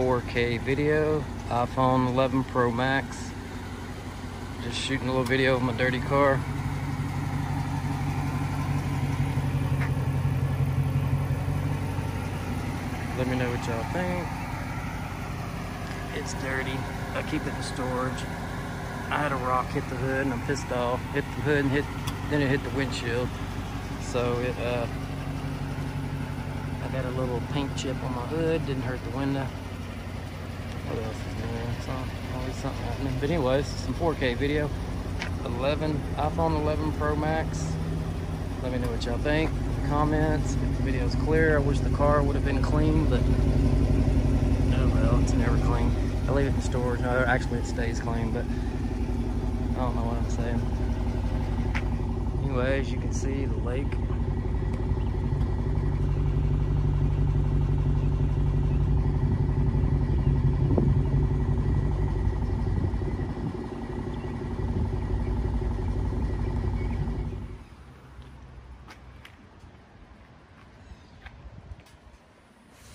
4K video, iPhone 11 Pro Max. Just shooting a little video of my dirty car. Let me know what y'all think. It's dirty. I keep it in storage. I had a rock hit the hood and I'm pissed off. Hit the hood and hit, then it hit the windshield. So it, uh, I got a little paint chip on my hood, didn't hurt the window. What else is? Some, always something happening. But anyways, some 4K video. 11, iPhone 11 Pro Max. Let me know what y'all think comments. If the video's clear, I wish the car would have been clean, but oh well, it's never clean. I leave it in storage. No, actually it stays clean, but I don't know what I'm saying. Anyways, you can see the lake.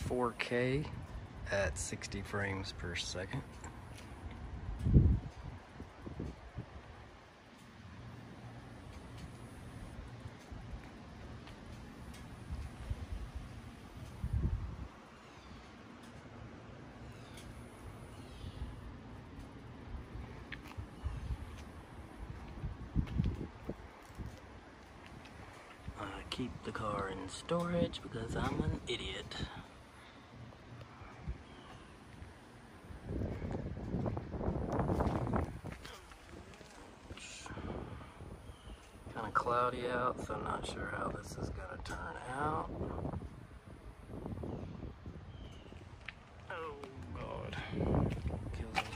Four K at 60 frames per second. I keep the car in storage because I'm an idiot. Kind of cloudy out, so I'm not sure how this is gonna turn out. Oh God. Kills